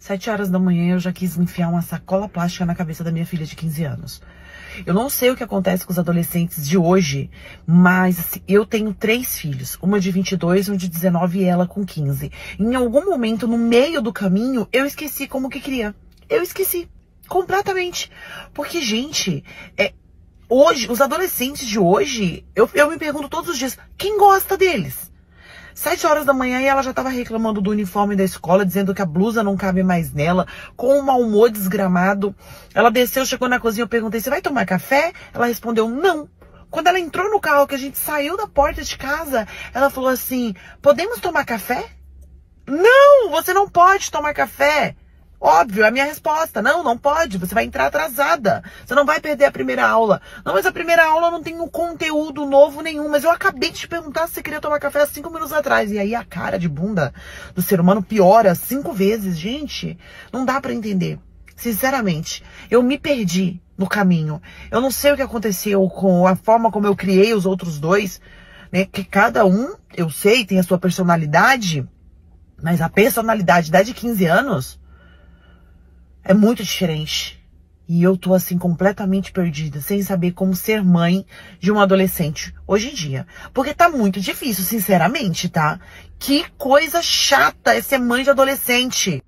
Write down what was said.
Sete horas da manhã eu já quis enfiar uma sacola plástica na cabeça da minha filha de 15 anos. Eu não sei o que acontece com os adolescentes de hoje, mas assim, eu tenho três filhos, uma de 22, um de 19 e ela com 15. Em algum momento, no meio do caminho, eu esqueci como que queria. Eu esqueci. Completamente. Porque, gente, é, hoje, os adolescentes de hoje, eu, eu me pergunto todos os dias, quem gosta deles? Sete horas da manhã e ela já estava reclamando do uniforme da escola, dizendo que a blusa não cabe mais nela, com um mau humor desgramado. Ela desceu, chegou na cozinha, eu perguntei, você vai tomar café? Ela respondeu, não. Quando ela entrou no carro, que a gente saiu da porta de casa, ela falou assim, podemos tomar café? Não, você não pode tomar café. Óbvio, a minha resposta. Não, não pode. Você vai entrar atrasada. Você não vai perder a primeira aula. Não, mas a primeira aula não tem um conteúdo novo nenhum. Mas eu acabei de te perguntar se você queria tomar café há cinco minutos atrás. E aí a cara de bunda do ser humano piora cinco vezes. Gente, não dá para entender. Sinceramente, eu me perdi no caminho. Eu não sei o que aconteceu com a forma como eu criei os outros dois. Né? Que cada um, eu sei, tem a sua personalidade. Mas a personalidade da de 15 anos é muito diferente. E eu tô assim completamente perdida, sem saber como ser mãe de um adolescente hoje em dia. Porque tá muito difícil, sinceramente, tá? Que coisa chata é ser mãe de adolescente.